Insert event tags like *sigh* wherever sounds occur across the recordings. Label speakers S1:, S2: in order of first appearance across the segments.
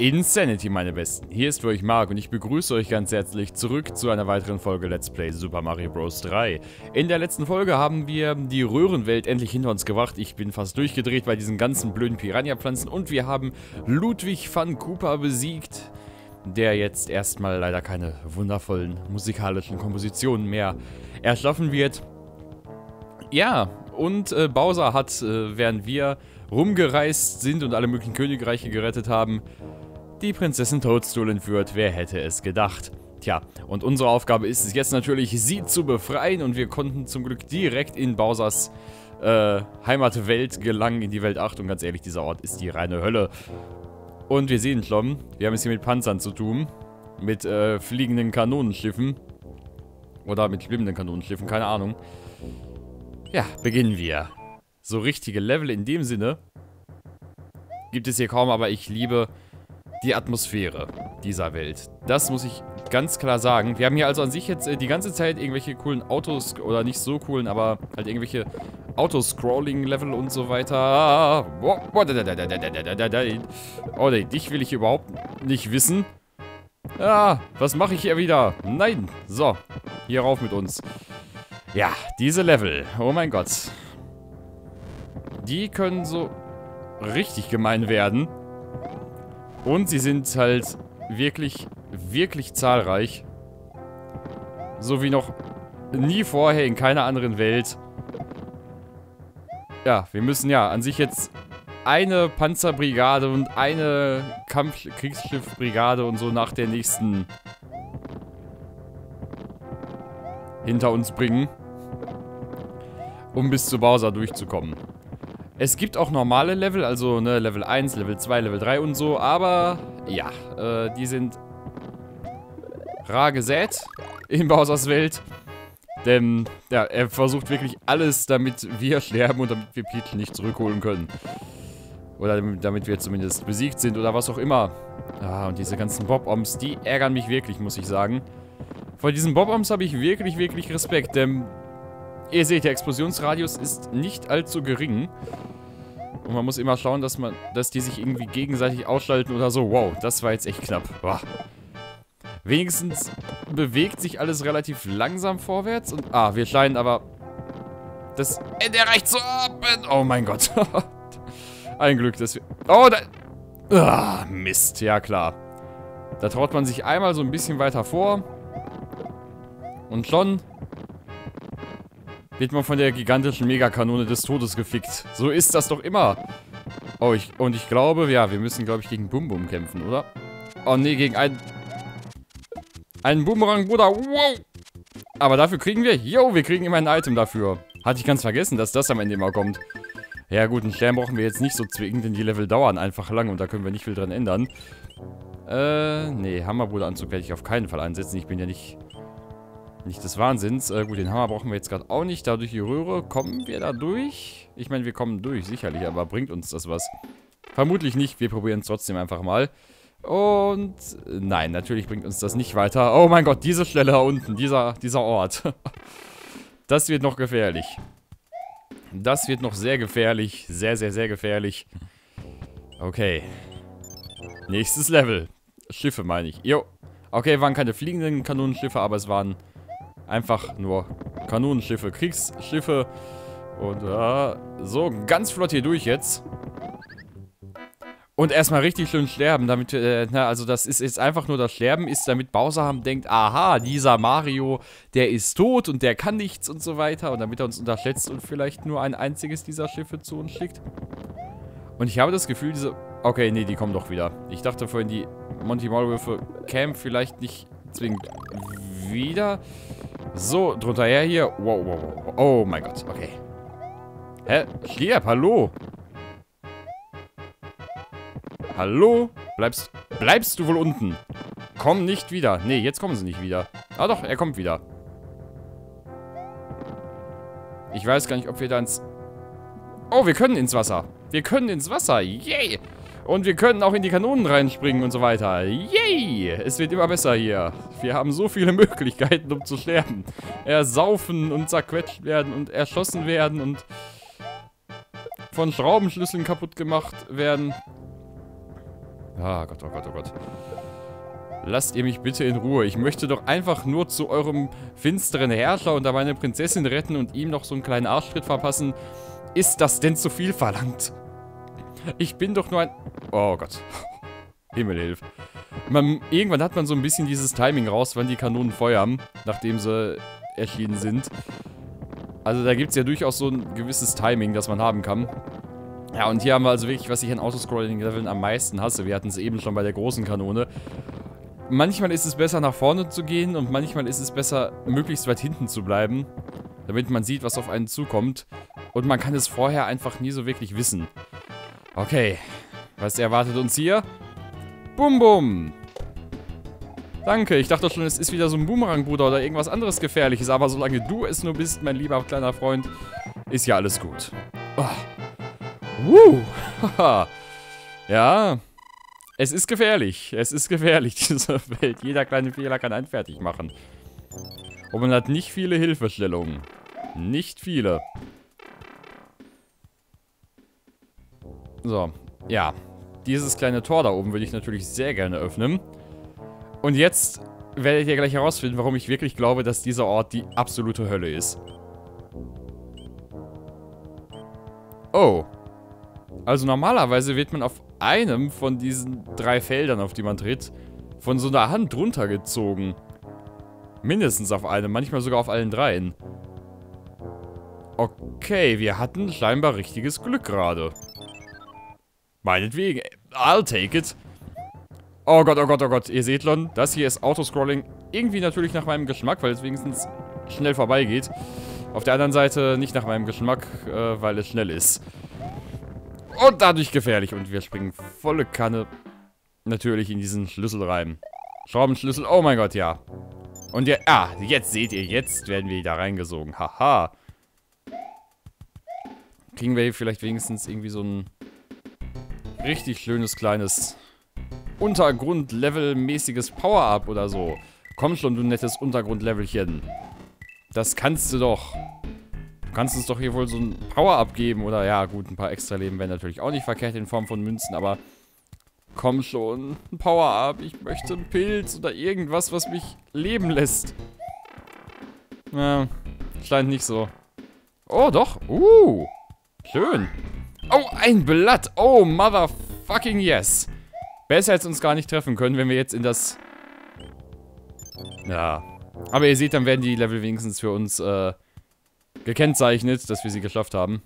S1: Insanity, meine Besten. Hier ist für euch Marc und ich begrüße euch ganz herzlich zurück zu einer weiteren Folge Let's Play Super Mario Bros. 3. In der letzten Folge haben wir die Röhrenwelt endlich hinter uns gebracht. Ich bin fast durchgedreht bei diesen ganzen blöden Piranha-Pflanzen und wir haben Ludwig van Cooper besiegt, der jetzt erstmal leider keine wundervollen musikalischen Kompositionen mehr erschaffen wird. Ja, und äh, Bowser hat, äh, während wir rumgereist sind und alle möglichen Königreiche gerettet haben, die Prinzessin Toadstool entführt. Wer hätte es gedacht? Tja, und unsere Aufgabe ist es jetzt natürlich, sie zu befreien und wir konnten zum Glück direkt in Bowsers äh, Heimatwelt gelangen, in die Welt 8 und ganz ehrlich, dieser Ort ist die reine Hölle. Und wir sehen schon, wir haben es hier mit Panzern zu tun, mit äh, fliegenden Kanonenschiffen oder mit schwimmenden Kanonenschiffen, keine Ahnung. Ja, beginnen wir. So richtige Level in dem Sinne gibt es hier kaum, aber ich liebe die Atmosphäre dieser Welt. Das muss ich ganz klar sagen. Wir haben hier also an sich jetzt äh, die ganze Zeit irgendwelche coolen Autos, oder nicht so coolen, aber halt irgendwelche Autoscrolling-Level und so weiter. Oh, nee, dich will ich überhaupt nicht wissen. Ah, was mache ich hier wieder? Nein. So, hier rauf mit uns. Ja, diese Level. Oh mein Gott. Die können so richtig gemein werden. Und sie sind halt wirklich, wirklich zahlreich. So wie noch nie vorher in keiner anderen Welt. Ja, wir müssen ja an sich jetzt eine Panzerbrigade und eine Kampfkriegsschiffbrigade und so nach der nächsten hinter uns bringen, um bis zu Bowser durchzukommen. Es gibt auch normale Level, also ne, Level 1, Level 2, Level 3 und so, aber ja, äh, die sind rar gesät in Bowsers Welt. Denn, ja, er versucht wirklich alles, damit wir *laughs* sterben und damit wir Peach nicht zurückholen können. Oder damit wir zumindest besiegt sind oder was auch immer. Ah, und diese ganzen Bob-Oms, die ärgern mich wirklich, muss ich sagen. Vor diesen Bob-Oms habe ich wirklich, wirklich Respekt, denn Ihr seht, der Explosionsradius ist nicht allzu gering. Und man muss immer schauen, dass man, dass die sich irgendwie gegenseitig ausschalten oder so. Wow, das war jetzt echt knapp. Boah. Wenigstens bewegt sich alles relativ langsam vorwärts. Und, ah, wir scheinen aber... Das Ende erreicht zu haben. Oh mein Gott. *laughs* Ein Glück, dass wir... Oh, da... Ah, Mist. Ja, klar. Da traut man sich einmal so ein bisschen weiter vor. Und schon wird man von der gigantischen Megakanone des Todes gefickt. So ist das doch immer. Oh, ich, und ich glaube, ja, wir müssen, glaube ich, gegen Bum Bum kämpfen, oder? Oh, nee, gegen einen... Einen Boomerang, Bruder. Wow! Aber dafür kriegen wir... Yo, wir kriegen immer ein Item dafür. Hatte ich ganz vergessen, dass das am Ende immer kommt. Ja gut, einen Stern brauchen wir jetzt nicht so zwingend, denn die Level dauern einfach lang und da können wir nicht viel dran ändern. Äh, nee, Hammerbruderanzug werde ich auf keinen Fall einsetzen. Ich bin ja nicht nicht des Wahnsinns. Äh, gut, den Hammer brauchen wir jetzt gerade auch nicht. Da durch die Röhre kommen wir da durch. Ich meine, wir kommen durch, sicherlich. Aber bringt uns das was? Vermutlich nicht. Wir probieren es trotzdem einfach mal. Und nein, natürlich bringt uns das nicht weiter. Oh mein Gott, diese Stelle da unten, dieser, dieser Ort. *laughs* das wird noch gefährlich. Das wird noch sehr gefährlich. Sehr, sehr, sehr gefährlich. Okay. Nächstes Level. Schiffe meine ich. Jo. Okay, waren keine fliegenden Kanonenschiffe, aber es waren Einfach nur Kanonenschiffe, Kriegsschiffe. Und äh, so, ganz flott hier durch jetzt. Und erstmal richtig schön sterben, damit, äh, na, also das ist jetzt einfach nur das Sterben ist, damit Bowser haben denkt, aha, dieser Mario, der ist tot und der kann nichts und so weiter. Und damit er uns unterschätzt und vielleicht nur ein einziges dieser Schiffe zu uns schickt. Und ich habe das Gefühl, diese... Okay, nee, die kommen doch wieder. Ich dachte vorhin, die Monty Maulwürfe kämen vielleicht nicht zwingend wieder. So, drunter her hier. Wow, wow, wow. Oh mein Gott, okay. Hä? Stirb, hallo? Hallo? Bleibst, bleibst du wohl unten? Komm nicht wieder. Nee, jetzt kommen sie nicht wieder. Ah doch, er kommt wieder. Ich weiß gar nicht, ob wir da ins... Oh, wir können ins Wasser. Wir können ins Wasser. Yay! Und wir können auch in die Kanonen reinspringen und so weiter. Yay! Es wird immer besser hier. Wir haben so viele *laughs* Möglichkeiten, um zu sterben. Ersaufen und zerquetscht werden und erschossen werden und von Schraubenschlüsseln kaputt gemacht werden. Ah, Gott, oh Gott, oh Gott. Lasst ihr mich bitte in Ruhe. Ich möchte doch einfach nur zu eurem finsteren Herrscher und da meine Prinzessin retten und ihm noch so einen kleinen Arschtritt verpassen. Ist das denn zu viel verlangt? Ich bin doch nur ein... Oh Gott. Himmelhilf. Man, irgendwann hat man so ein bisschen dieses Timing raus, wann die Kanonen feuern, nachdem sie erschienen sind. Also da gibt es ja durchaus so ein gewisses Timing, das man haben kann. Ja, und hier haben wir also wirklich, was ich an Autoscrolling-Leveln am meisten hasse. Wir hatten es eben schon bei der großen Kanone. Manchmal ist es besser, nach vorne zu gehen und manchmal ist es besser, möglichst weit hinten zu bleiben, damit man sieht, was auf einen zukommt. Und man kann es vorher einfach nie so wirklich wissen. Okay, was erwartet uns hier? Bum bum! Danke, ich dachte schon, es ist wieder so ein Boomerang-Bruder oder irgendwas anderes Gefährliches, aber solange du es nur bist, mein lieber kleiner Freund, ist ja alles gut. Oh. Uh, *laughs* ja, es ist gefährlich. Es ist gefährlich, *laughs* diese Welt. Jeder kleine Fehler kann einen fertig machen. Und man hat nicht viele Hilfestellungen. Nicht viele. So, ja. Dieses kleine Tor da oben würde ich natürlich sehr gerne öffnen. Und jetzt werdet ihr gleich herausfinden, warum ich wirklich glaube, dass dieser Ort die absolute Hölle ist. Oh. Also normalerweise wird man auf einem von diesen drei Feldern, auf die man tritt, von so einer Hand runtergezogen. Mindestens auf einem, manchmal sogar auf allen dreien. Okay, wir hatten scheinbar richtiges Glück gerade. Meinetwegen, I'll take it. Oh Gott, oh Gott, oh Gott, ihr seht schon, das hier ist Autoscrolling. Irgendwie natürlich nach meinem Geschmack, weil es wenigstens schnell vorbeigeht. Auf der anderen Seite nicht nach meinem Geschmack, äh, weil es schnell ist. Und dadurch gefährlich. Und wir springen volle Kanne natürlich in diesen Schlüssel rein. Schraubenschlüssel, oh mein Gott, ja. Und ja, ah, jetzt seht ihr, jetzt werden wir da reingesogen. Haha. Kriegen wir hier vielleicht wenigstens irgendwie so ein richtig schönes kleines Untergrundlevel-mäßiges Power-Up oder so. Komm schon, du nettes Untergrundlevelchen. Das kannst du doch. Du kannst uns doch hier wohl so ein Power-Up geben. Oder ja, gut, ein paar extra Leben wären natürlich auch nicht verkehrt in Form von Münzen. Aber komm schon, ein Power-Up. Ich möchte einen Pilz oder irgendwas, was mich leben lässt. Ja, scheint nicht so. Oh, doch. Uh, schön. Oh, ein Blatt. Oh, motherfucking yes. Besser hätte uns gar nicht treffen können, wenn wir jetzt in das... Ja. Aber ihr seht, dann werden die Level wenigstens für uns, äh, gekennzeichnet, dass wir sie geschafft haben.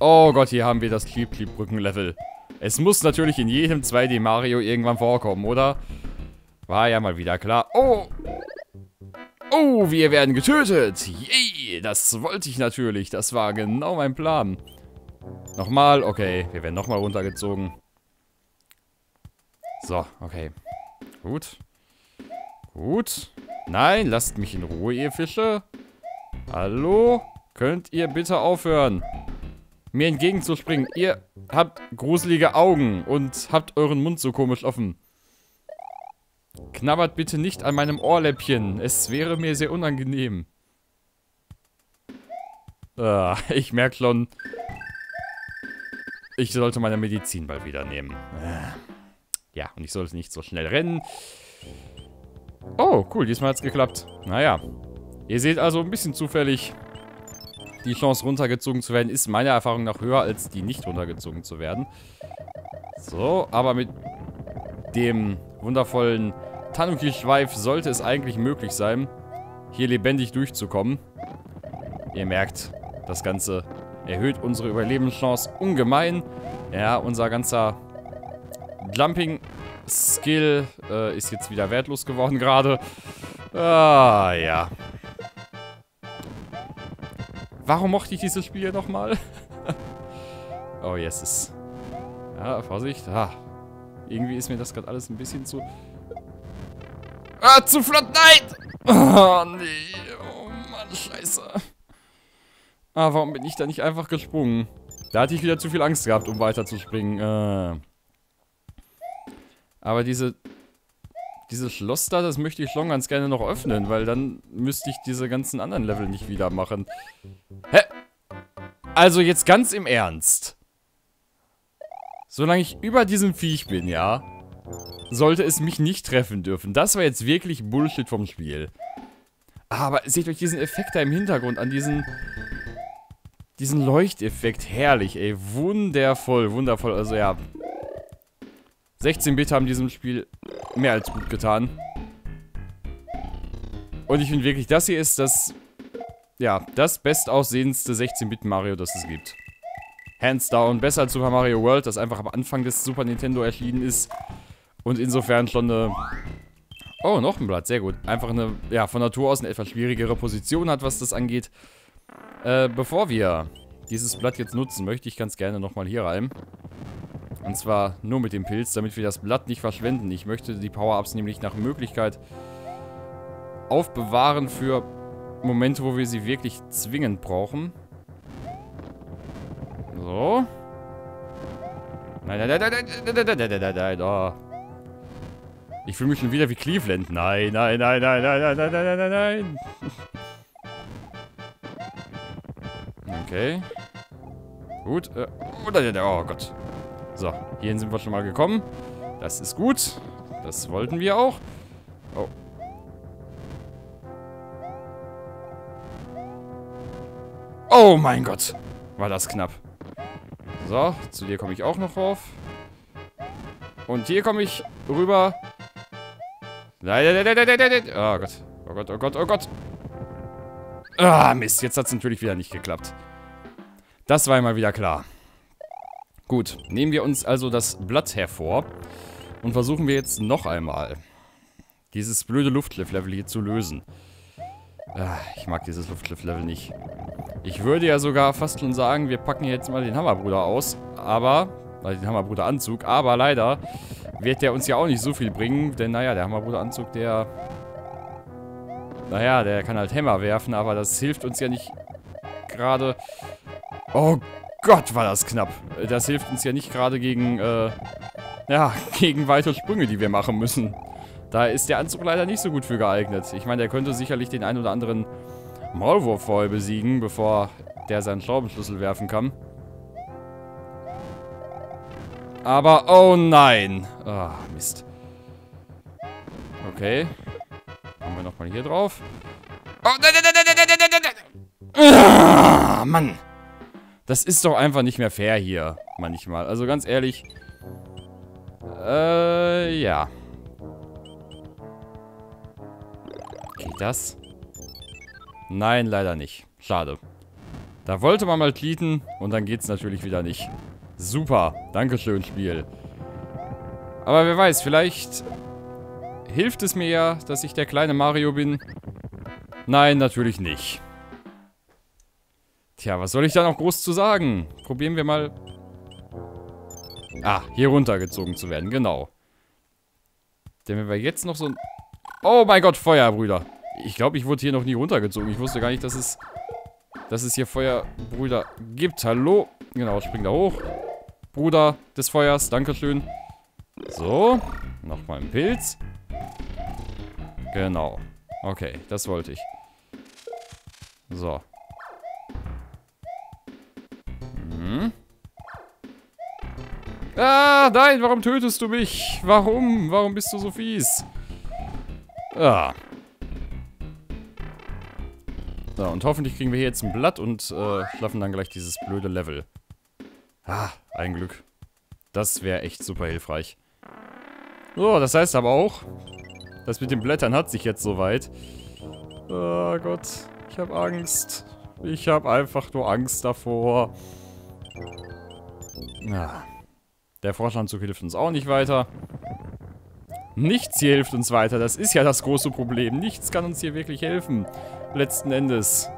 S1: Oh Gott, hier haben wir das Klieb-Klieb-Brücken-Level. Es muss natürlich in jedem 2D Mario irgendwann vorkommen, oder? War ja mal wieder klar. Oh! Oh, wir werden getötet! Yay! Das wollte ich natürlich. Das war genau mein Plan. Nochmal, okay. Wir werden nochmal runtergezogen. So, okay. Gut. Gut. Nein, lasst mich in Ruhe, ihr Fische. Hallo? Könnt ihr bitte aufhören, mir entgegenzuspringen? Ihr habt gruselige Augen und habt euren Mund so komisch offen. Knabbert bitte nicht an meinem Ohrläppchen. Es wäre mir sehr unangenehm. Ah, *laughs* ich merke schon, ich sollte meine Medizin bald wieder nehmen. Ah. Ja, und ich sollte nicht so schnell rennen. Oh, cool, diesmal hat es geklappt. Naja, Ihr seht also ein bisschen zufällig, die Chance runtergezogen zu werden ist meiner Erfahrung nach höher, als die nicht runtergezogen zu werden. So, aber mit dem wundervollen Tanuki-Schweif sollte es eigentlich möglich sein, hier lebendig durchzukommen. Ihr merkt, das Ganze erhöht unsere Überlebenschance ungemein. Ja, unser ganzer Jumping-Skill äh, ist jetzt wieder wertlos geworden gerade. Ah, ja. Warum mochte ich dieses Spiel nochmal? *laughs* oh, yes. Ja, Vorsicht. Ah. Irgendwie ist mir das gerade alles ein bisschen zu... Ah, zu flott, nein! *laughs* Oh, nee. Oh, Mann, scheiße. Ah, warum bin ich da nicht einfach gesprungen? Da hatte ich wieder zu viel Angst gehabt, um weiterzuspringen. Äh. Aber diese dieses Schloss da, das möchte ich schon ganz gerne noch öffnen, weil dann müsste ich diese ganzen anderen Level nicht wieder machen. Hä? Also jetzt ganz im Ernst. Solange ich über diesem Viech bin, ja, sollte es mich nicht treffen dürfen. Das war jetzt wirklich Bullshit vom Spiel. Aber seht euch diesen Effekt da im Hintergrund an, diesen... Diesen Leuchteffekt. Herrlich, ey. Wundervoll, wundervoll. Also ja. 16-Bit haben diesem Spiel mehr als gut getan. Und ich finde wirklich, das hier ist das... Ja, das bestaussehendste 16-Bit Mario, das es gibt. Hands down. Besser als Super Mario World, das einfach am Anfang des Super Nintendo erschienen ist. Und insofern schon eine... Oh, noch ein Blatt, sehr gut. Einfach eine, ja, von Natur aus eine etwas schwierigere Position hat, was das angeht. Äh, bevor wir dieses Blatt jetzt nutzen, möchte ich ganz gerne nochmal hier rein. Und zwar nur mit dem Pilz, damit wir das Blatt nicht verschwenden. Ich möchte die Power-Ups nämlich nach Möglichkeit aufbewahren für Momente, wo wir sie wirklich zwingend brauchen. So. Nein, nein, nein, nein, nein, nein, nein, nein, nein, nein, oh. Ich fühle mich schon wieder wie Cleveland. Nein, nein, nein, nein, nein, nein, nein, nein, nein, nein. Okay. Gut. Äh, oh Gott. So, hierhin sind wir schon mal gekommen. Das ist gut. Das wollten wir auch. Oh. Oh mein Gott. War das knapp. So, zu dir komme ich auch noch rauf. Und hier komme ich rüber. Nein, nein, nein, nein, nein, nein. Oh Gott. Oh Gott, oh Gott, oh Gott. Ah, Mist. Jetzt hat es natürlich wieder nicht geklappt. Das war immer wieder klar. Gut, nehmen wir uns also das Blatt hervor und versuchen wir jetzt noch einmal dieses blöde Luftcliff-Level hier zu lösen. Ah, ich mag dieses Luftcliff-Level nicht. Ich würde ja sogar fast schon sagen, wir packen jetzt mal den Hammerbruder aus, aber, also den Hammerbruder-Anzug, aber leider wird der uns ja auch nicht so viel bringen, denn naja, der Hammerbruder-Anzug, der, naja, der kann halt Hämmer werfen, aber das hilft uns ja nicht gerade Oh Gott, war das knapp. Das hilft uns ja nicht gerade gegen, äh, ja, *laughs* gegen weitere Sprünge, die wir machen müssen. Da ist der Anzug leider nicht so gut für geeignet. Ich meine, der könnte sicherlich den ein oder anderen Maulwurf vorher besiegen, bevor der seinen Schraubenschlüssel werfen kann. Aber, oh nein. Ah, oh, Mist. Okay. Kommen wir nochmal hier drauf. Oh, nein, nein, nein, nein, nein, nein, nein, nein. Ah, Mann. Das ist doch einfach nicht mehr fair hier. Manchmal. Also ganz ehrlich. Äh, ja. Geht das? Nein, leider nicht. Schade. Da wollte man mal cheaten und dann geht's natürlich wieder nicht. Super. Dankeschön, Spiel. Aber wer weiß, vielleicht hilft es mir ja, dass ich der kleine Mario bin. Nein, natürlich nicht. Tja, was soll ich da noch groß zu sagen? Probieren wir mal... Ah, hier runtergezogen zu werden, genau. Denn wenn wir jetzt noch so ein... Oh mein Gott, Feuerbrüder. Ich glaube, ich wurde hier noch nie runtergezogen. Ich wusste gar nicht, dass es... Dass es hier Feuerbrüder gibt. Hallo? Genau, spring da hoch. Bruder des Feuers, Dankeschön. So, nochmal ein Pilz. Genau. Okay, das wollte ich. So. Ah, nein, warum tötest du mich? Warum? Warum bist du so fies? Ah. So, und hoffentlich kriegen wir hier jetzt ein Blatt und äh, schaffen dann gleich dieses blöde Level. Ah, ein Glück. Das wäre echt super hilfreich. So, das heißt aber auch, das mit den Blättern hat sich jetzt soweit. Oh Gott, ich habe Angst. Ich habe einfach nur Angst davor. Ja. Der Froschanzug hilft uns auch nicht weiter. Nichts hier hilft uns weiter. Das ist ja das große Problem. Nichts kann uns hier wirklich helfen. Letzten Endes.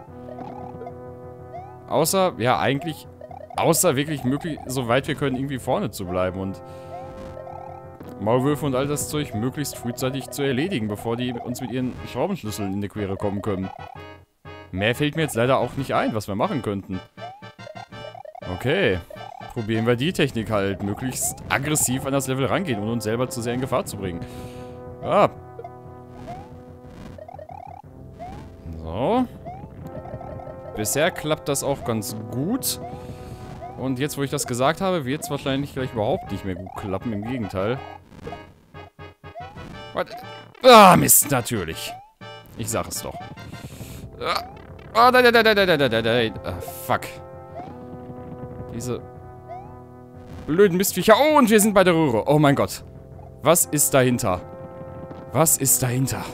S1: Außer, ja, eigentlich, außer wirklich möglich, soweit wir können, irgendwie vorne zu bleiben und Maulwürfe und all das Zeug möglichst frühzeitig zu erledigen, bevor die uns mit ihren Schraubenschlüsseln in die Quere kommen können. Mehr fällt mir jetzt leider auch nicht ein, was wir machen könnten. Okay. Probieren wir die Technik halt. Möglichst aggressiv an das Level rangehen und uns selber zu sehr in Gefahr zu bringen. Ah. So. Bisher klappt das auch ganz gut. Und jetzt, wo ich das gesagt habe, wird es wahrscheinlich gleich überhaupt nicht mehr gut klappen. Im Gegenteil. What? Ah, Mist, natürlich. Ich sag es doch. Ah, oh, nein, nein, nein, nein, nein, nein, nein, nein. Ah, fuck. Diese blöden Mistviecher. Oh, und wir sind bei der Röhre. Oh mein Gott. Was ist dahinter? Was ist dahinter?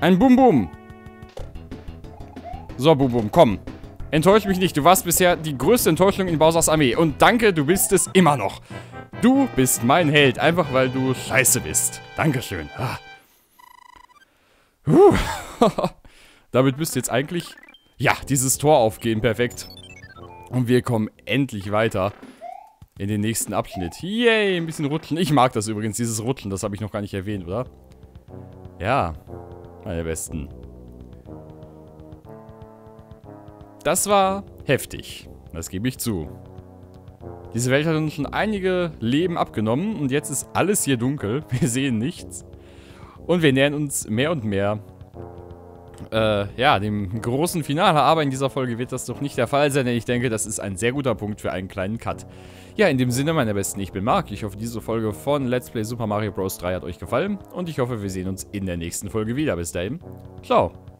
S1: Ein Bum-Bum. So, Bum-Bum, komm. Enttäusch mich nicht. Du warst bisher die größte Enttäuschung in Bowsers Armee. Und danke, du bist es immer noch. Du bist mein Held, einfach weil du scheiße bist. Dankeschön. Ah. *laughs* Damit müsste jetzt eigentlich, ja, dieses Tor aufgehen. Perfekt. Und wir kommen endlich weiter in den nächsten Abschnitt. Yay, ein bisschen rutschen. Ich mag das übrigens, dieses Rutschen. Das habe ich noch gar nicht erwähnt, oder? Ja, meine Besten. Das war heftig. Das gebe ich zu. Diese Welt hat uns schon einige Leben abgenommen und jetzt ist alles hier dunkel. Wir sehen nichts. Und wir nähern uns mehr und mehr äh, ja, dem großen Finale. Aber in dieser Folge wird das doch nicht der Fall sein, denn ich denke, das ist ein sehr guter Punkt für einen kleinen Cut. Ja, in dem Sinne, meine Besten, ich bin Marc. Ich hoffe, diese Folge von Let's Play Super Mario Bros. 3 hat euch gefallen. Und ich hoffe, wir sehen uns in der nächsten Folge wieder. Bis dahin, ciao.